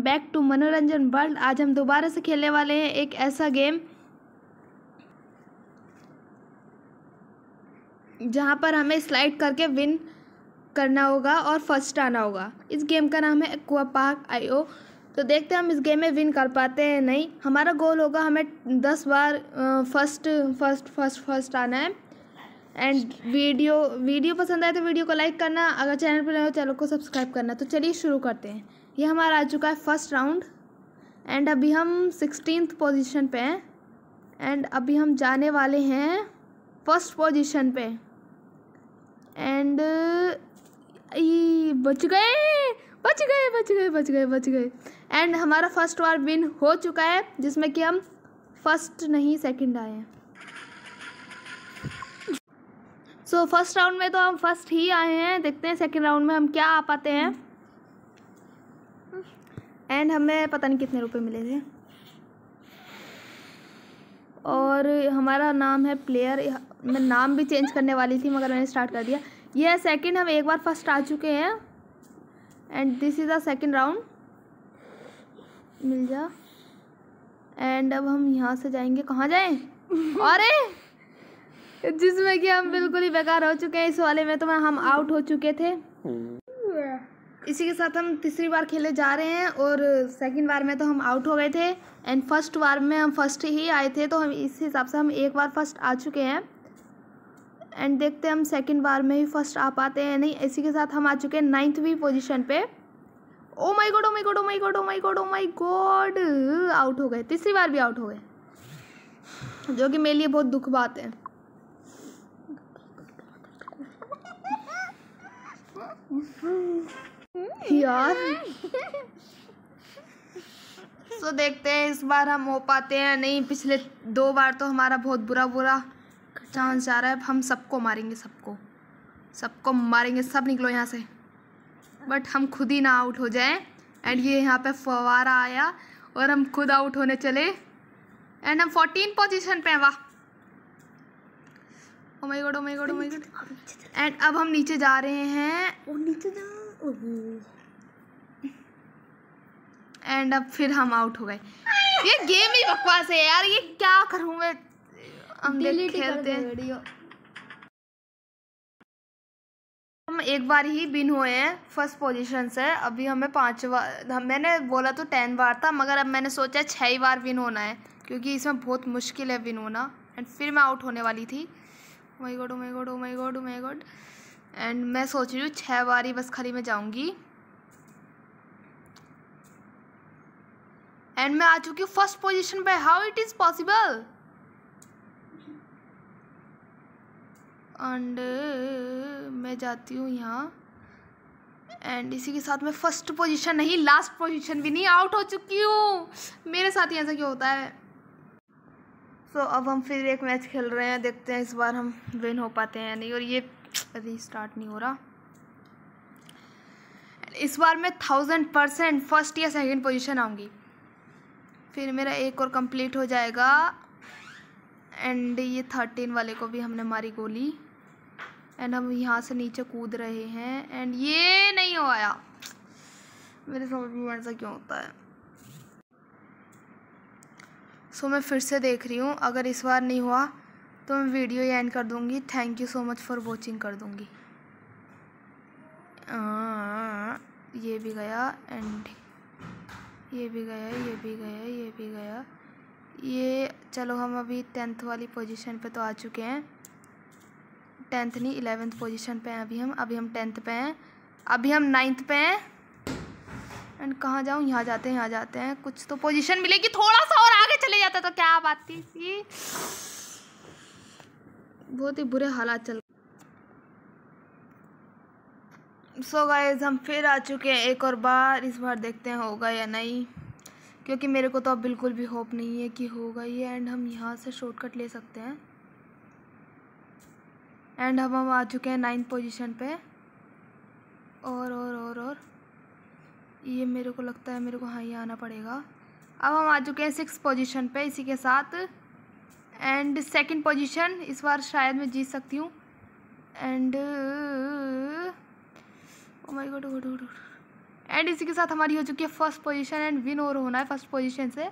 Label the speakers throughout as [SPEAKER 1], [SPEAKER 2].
[SPEAKER 1] Back to मनोरंजन world आज हम दोबारा से खेलने वाले हैं एक ऐसा गेम जहाँ पर हमें स्लाइड करके विन करना होगा और फ़र्स्ट आना होगा। इस गेम का नाम है एक्वा पार्क आई ओ तो देखते हैं हम इस गेम में विन कर पाते हैं नहीं। हमारा गोल होगा हमें दस बार फ़र्स्ट फ़र्स्ट फ़र्स्ट फ़र्स्ट आना है। एंड वीडियो वीडियो पसंद आए तो वीडियो को लाइक करना। अगर चैनल पर नए हो चैनल को सब्सक्राइब करना। तो चलिए शुरू करते हैं। ये हमारा आ चुका है फ़र्स्ट राउंड एंड अभी हम सिक्सटीन पोजीशन पे हैं. एंड अभी हम जाने वाले हैं फ़र्स्ट पोजीशन पे. एंड बच गए बच गए बच गए बच गए बच गए. एंड हमारा फ़र्स्ट वार विन हो चुका है, जिसमें कि हम फ़र्स्ट नहीं सेकंड आए हैं. सो फ़र्स्ट राउंड में तो हम फ़र्स्ट ही आए हैं. देखते हैं सेकंड राउंड में हम क्या आ पाते हैं. एंड हमें पता नहीं कितने रुपए मिले थे। और हमारा नाम है प्लेयर। मैं नाम भी चेंज करने वाली थी, मगर मैंने स्टार्ट कर दिया। ये सेकंड हम एक बार फ़र्स्ट आ चुके हैं। And this is the second round मिल जा। एंड अब हम यहाँ से जाएँगे। कहाँ जाएँ? अरे! जिसमें कि हम बिल्कुल ही बेकार हो चुके हैं। इस वाले में तो हम आउट हो चुके थे। इसी के साथ हम तीसरी बार खेले जा रहे हैं और सेकंड बार में तो हम आउट हो गए थे एंड फ़र्स्ट बार में हम फ़र्स्ट ही आए थे तो हम इस हिसाब से हम एक बार फ़र्स्ट आ चुके हैं। एंड देखते हैं हम सेकंड बार में ही फ़र्स्ट आ पाते हैं नहीं। इसी के साथ हम आ चुके हैं नाइन्थवीं पोजीशन पे। ओ my god oh my god oh my god oh god oh my god out हो गए। तीसरी बार भी आउट हो गए। जो कि मेरे लिए बहुत दुख बात है। यार। सो so, देखते हैं इस बार हम हो पाते हैं नहीं। पिछले दो बार तो हमारा बहुत बुरा बुरा चांस जा रहा है। हम सबको मारेंगे सबको। सबको मारेंगे सब निकलो यहाँ से। बट हम खुद ही ना आउट हो जाएँ। एंड ये यहाँ पे फवारा आया और हम खुद आउट होने चले। एंड हम फोर्टीन पोजीशन पे हैं वाह। ओ my god oh my god oh my god and अब हम नीचे जा रहे हैं।
[SPEAKER 2] और नीचे जा
[SPEAKER 1] एंड अब फिर हम आउट हो गए। ये गेम ही बकवास है यार ये क्या करूँ मैं? हम खेलते हैं। हम एक बार ही बिन हुए हैं फ़र्स्ट पोजीशन से। अभी हमें पाँच बार हम मैंने बोला तो टेन बार था मगर अब मैंने सोचा छः ही बार विन होना है क्योंकि इसमें बहुत मुश्किल है विन होना। एंड फिर मैं आउट होने वाली थी। My god oh my god oh my god oh my god and मैं सोच रही हूँ छः बार ही बस खाली मैं जाऊँगी। एंड मैं आ चुकी हूँ फ़र्स्ट पोजीशन पे। How it is possible and मैं जाती हूँ यहाँ। एंड इसी के साथ मैं फ़र्स्ट पोजीशन नहीं लास्ट पोजीशन भी नहीं आउट हो चुकी हूँ। मेरे साथ ही ऐसा क्यों होता है? सो so, अब हम फिर एक मैच खेल रहे हैं। देखते हैं इस बार हम विन हो पाते हैं या नहीं। और ये रीस्टार्ट नहीं हो रहा। इस बार मैं थाउज़ेंड परसेंट फ़र्स्ट या सेकंड पोजीशन आऊँगी। फिर मेरा एक और कंप्लीट हो जाएगा। एंड ये थर्टीन वाले को भी हमने मारी गोली। एंड हम यहाँ से नीचे कूद रहे हैं। एंड ये नहीं हो आया। मेरे समझ में ऐसा क्यों होता है। सो so, मैं फिर से देख रही हूँ। अगर इस बार नहीं हुआ तो मैं वीडियो एंड कर दूँगी। Thank you so much for watching कर दूँगी। ये भी गया एंड ये भी गया, ये भी गया, ये भी गया। ये, चलो हम अभी टेंथ वाली पोजीशन पे तो आ चुके हैं। टेंथ नहीं इलेवेंथ पोजीशन पे हैं अभी हम। अभी हम टेंथ पे हैं। अभी हम नाइन्थ पे हैं। एंड कहाँ जाऊँ? यहाँ जाते हैं, यहाँ जाते हैं। कुछ तो पोजीशन मिलेगी। थोड़ा सा और आगे चले जाते तो क्या बात थी। बहुत ही बुरे हालात चल सो so गाइज़ हम फिर आ चुके हैं एक और बार। इस बार देखते हैं होगा या नहीं। क्योंकि मेरे को तो अब बिल्कुल भी होप नहीं है कि होगा ये। एंड हम यहाँ से शॉर्टकट ले सकते हैं। एंड अब हम आ चुके हैं नाइन्थ पोजीशन पे। और और और और। ये मेरे को लगता है मेरे को हाँ ही आना पड़ेगा। अब हम आ चुके हैं सिक्स पोजीशन पे इसी के साथ। एंड सेकंड पोजीशन इस बार शायद मैं जीत सकती हूँ. And oh my god and इसी के साथ हमारी हो चुकी है फ़र्स्ट पोजीशन एंड विन और होना है फ़र्स्ट पोजीशन से.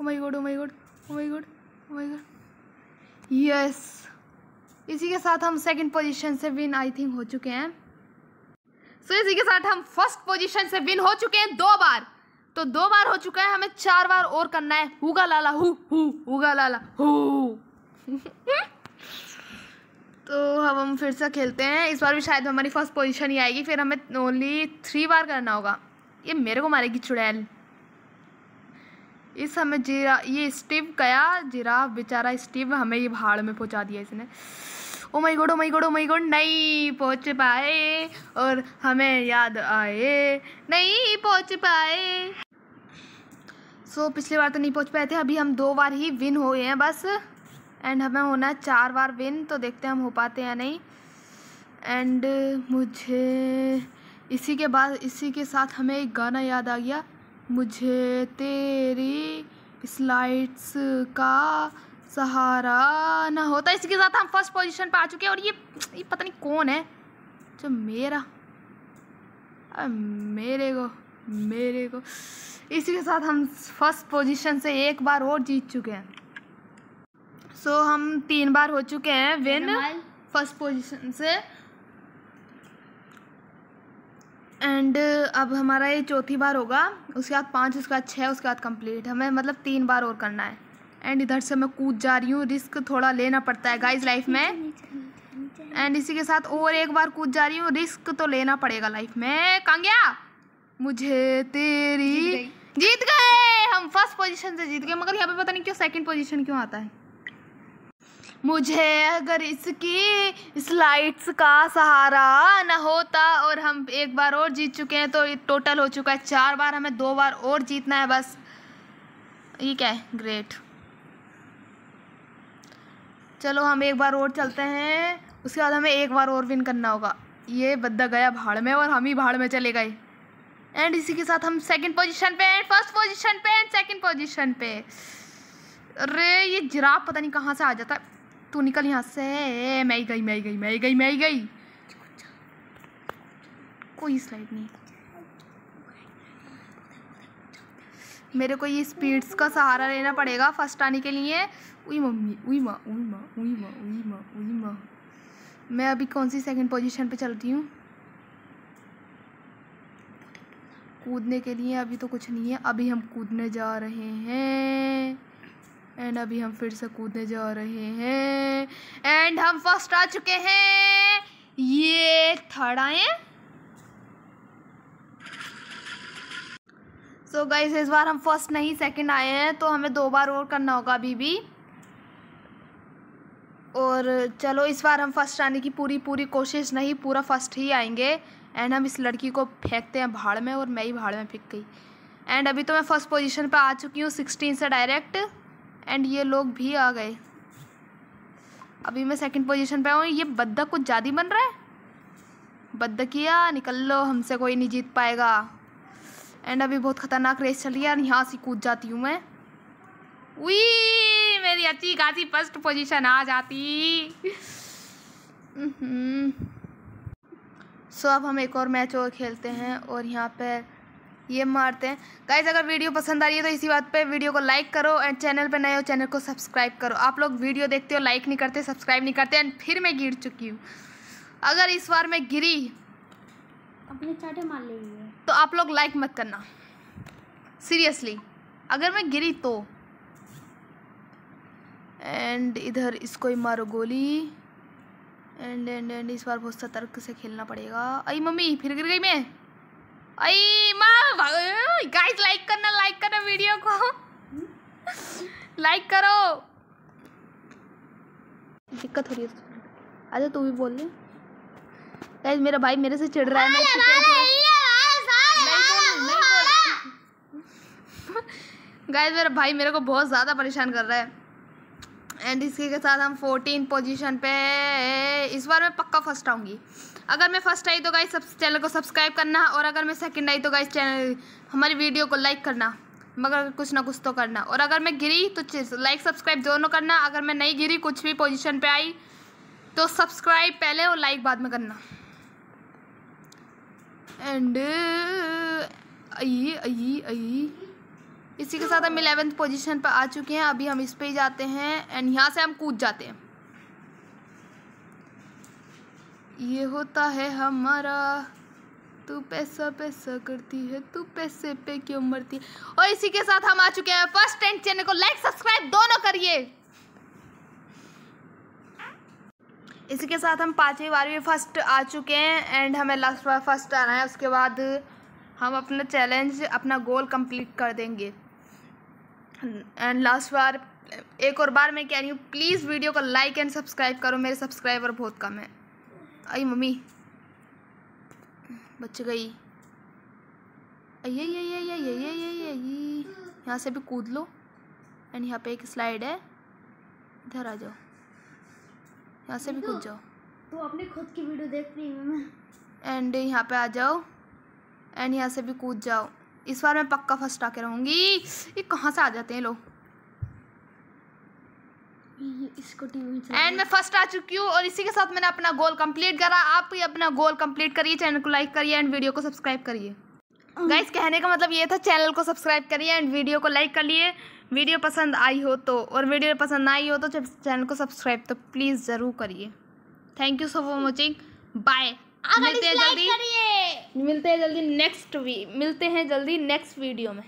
[SPEAKER 1] ओ my god oh my god oh my god oh my god yes इसी के साथ हम सेकंड पोजीशन से विन आई थिंक हो चुके हैं. सो so, इसी के साथ हम फ़र्स्ट पोजीशन से विन हो चुके हैं दो बार. तो दो बार हो चुका है, हमें चार बार और करना है। हुगा लाला, हु हु, हुगा लाला, हु। तो अब हम फिर से खेलते हैं। इस बार भी शायद हमारी फ़र्स्ट पोजीशन ही आएगी, फिर हमें ओनली थ्री बार करना होगा। ये मेरे को मारेगी चुड़ैल। इस हमें जीरा, ये स्टीव गया। जिराफ बेचारा स्टीव हमें ये भाड़ में पहुँचा दिया इसने। ओ माई गोड माई गोड माई गोड नहीं पहुँच पाए और हमें याद आए। नहीं पहुँच पाए। सो so, पिछली बार तो नहीं पहुँच पाए थे अभी हम दो बार ही विन हुए हैं बस। एंड हमें होना है चार बार विन तो देखते हैं हम हो पाते हैं नहीं। एंड मुझे इसी के बाद इसी के साथ हमें एक गाना याद आ गया। मुझे तेरी स्लाइड्स का सहारा ना होता। इसके साथ हम फ़र्स्ट पोजीशन पे आ चुके हैं और ये ये पता नहीं कौन है। जो मेरा मेरे को। मेरे को। इसी के साथ हम फ़र्स्ट पोजीशन से एक बार और जीत चुके हैं। सो so, हम तीन बार हो चुके हैं विन फ़र्स्ट पोजीशन से। एंड अब हमारा ये चौथी बार होगा। उसके बाद पाँच उसके बाद छः उसके बाद कंप्लीट हमें मतलब तीन बार और करना है। एंड इधर से मैं कूद जा रही हूँ। रिस्क थोड़ा लेना पड़ता है गाइस लाइफ में। एंड इसी के साथ और एक बार कूद जा रही हूँ। रिस्क तो लेना पड़ेगा लाइफ में। कहाँ गया मुझे तेरी जीत गए। हम फ़र्स्ट पोजीशन से जीत गए मगर यहाँ पे पता नहीं क्यों सेकंड पोजीशन क्यों आता है। मुझे अगर इसकी स्लाइड्स का सहारा न होता और हम एक बार और जीत चुके हैं तो टोटल हो चुका है चार बार हमें दो बार और जीतना है बस। ये क्या है? ग्रेट चलो हम एक बार और चलते हैं उसके बाद हमें एक बार और विन करना होगा। ये बद्दा गया भाड़ में और हम ही भाड़ में चले गए। एंड इसी के साथ हम सेकंड पोजीशन पे एंड फ़र्स्ट पोजीशन पे एंड सेकंड पोजीशन पे। अरे, ये जिराफ पता नहीं कहाँ से आ जाता। है तू निकल यहाँ से। मैं ही गई, मैं ही गई, मैं ही गई, मैं ही गई। कोई स्लाइड नहीं। मेरे को ये स्पीड्स का सहारा लेना पड़ेगा फ़र्स्ट आने के लिए। उई मम्मी, उई माँ उई माँ उई माँ उई माँ उई माँ। मैं अभी कौन सी सेकंड पोजीशन पे चलती हूँ? कूदने के लिए अभी तो कुछ नहीं है। अभी हम कूदने जा रहे हैं। एंड अभी हम फिर से कूदने जा रहे हैं। एंड हम फ़र्स्ट आ चुके हैं। ये थर्ड आए सो गाइस इस बार हम फ़र्स्ट नहीं सेकंड आए हैं। तो हमें दो बार और करना होगा अभी भी। और चलो, इस बार हम फ़र्स्ट आने की पूरी पूरी कोशिश नहीं, पूरा फ़र्स्ट ही आएँगे। एंड हम इस लड़की को फेंकते हैं भाड़ में और मैं ही भाड़ में फेंक गई। एंड अभी तो मैं फ़र्स्ट पोजीशन पे आ चुकी हूँ सिक्सटीन से डायरेक्ट, एंड ये लोग भी आ गए। अभी मैं सेकंड पोजीशन पे हूँ। ये बद्दा कुछ ज़्यादा बन रहा है? बद्दा किया? निकल लो, हमसे कोई नहीं जीत पाएगा। एंड अभी बहुत ख़तरनाक रेस चल रही है। यहाँ से कूद जाती हूँ मैं। उई, मेरी अच्छी खासी फ़र्स्ट पोजीशन आ जाती। सो अब हम एक और मैच और खेलते हैं और यहाँ पे ये मारते हैं। गाइज़ अगर वीडियो पसंद आ रही है तो इसी बात पे वीडियो को लाइक करो एंड चैनल पे नए हो चैनल को सब्सक्राइब करो। आप लोग वीडियो देखते हो लाइक नहीं करते सब्सक्राइब नहीं करते एंड फिर मैं गिर चुकी हूँ। अगर इस बार मैं गिरी
[SPEAKER 2] अपने चाटे मार लेंगे।
[SPEAKER 1] तो आप लोग लाइक मत करना। सीरियसली अगर मैं गिरी तो। एंड इधर इसको ही मारो गोली। एंड एंड एंड इस बार बहुत सतर्क से खेलना पड़ेगा। आई मम्मी फिर गिर गई मैं। आई माँ गाइस लाइक करना लाइक करना वीडियो को। लाइक करो। दिक्कत हो रही है अरे तू भी बोल ले। गाइस मेरा भाई मेरे से चिढ़ रहा है मैं गाइस मेरा भाई मेरे को बहुत ज़्यादा परेशान कर रहा है। एंड इसी के साथ हम फोर्टीन पोजीशन पे इस बार मैं पक्का फ़र्स्ट आऊँगी। अगर मैं फ़र्स्ट आई तो गाइस सब चैनल को सब्सक्राइब करना और अगर मैं सेकंड आई तो गाइस चैनल हमारी वीडियो को लाइक करना। मगर कुछ ना कुछ तो करना। और अगर मैं गिरी तो लाइक सब्सक्राइब दोनों करना। अगर मैं नहीं गिरी, कुछ भी पोजीशन पे आई तो सब्सक्राइब पहले और लाइक बाद में करना। एंड आई आई आई। इसी के साथ हम इलेवेंथ पोजीशन पर आ चुके हैं। अभी हम इस पे ही जाते हैं एंड यहाँ से हम कूद जाते हैं। ये होता है हमारा, तू पैसा पैसा करती है, तू पैसे पे क्यों मरती है? और इसी के साथ हम आ चुके हैं फ़र्स्ट एंड चैनल को। लाइक सब्सक्राइब दोनों करिए। इसी के साथ हम पाँचवीं बारहवीं फ़र्स्ट आ चुके हैं एंड हमें लास्ट बार फ़र्स्ट आना है। उसके बाद हम अपना चैलेंज अपना गोल कंप्लीट कर देंगे। एंड लास्ट बार एक और बार मैं कह रही हूँ प्लीज़ वीडियो को लाइक एंड सब्सक्राइब करो। मेरे सब्सक्राइबर बहुत कम है। आई मम्मी। बच गई। अये ये ये ये ये ये ये ये यहाँ से भी कूद लो। एंड यहाँ पे एक स्लाइड है। इधर आ जाओ। यहाँ से भी कूद जाओ।
[SPEAKER 2] तो अपने खुद की वीडियो देख रही हूँ मैं
[SPEAKER 1] एंड यहाँ पे आ जाओ। एंड यहाँ से भी कूद जाओ। इस बार मैं पक्का फ़र्स्ट आके रहूँगी। ये कहाँ से आ जाते हैं लोग?
[SPEAKER 2] इसको
[SPEAKER 1] एंड मैं फ़र्स्ट आ चुकी हूँ और इसी के साथ मैंने अपना गोल कंप्लीट करा। आप भी अपना गोल कंप्लीट करिए चैनल को लाइक करिए एंड वीडियो को सब्सक्राइब करिए। गाइस कहने का मतलब ये था चैनल को सब्सक्राइब करिए एंड वीडियो को लाइक करिए वीडियो पसंद आई हो तो और वीडियो पसंद आई हो तो चैनल को सब्सक्राइब तो प्लीज़ ज़रूर करिए। Thank you so for watching bye मिलते हैं जल्दी। मिलते हैं जल्दी नेक्स्ट वी मिलते हैं जल्दी नेक्स्ट वीडियो में।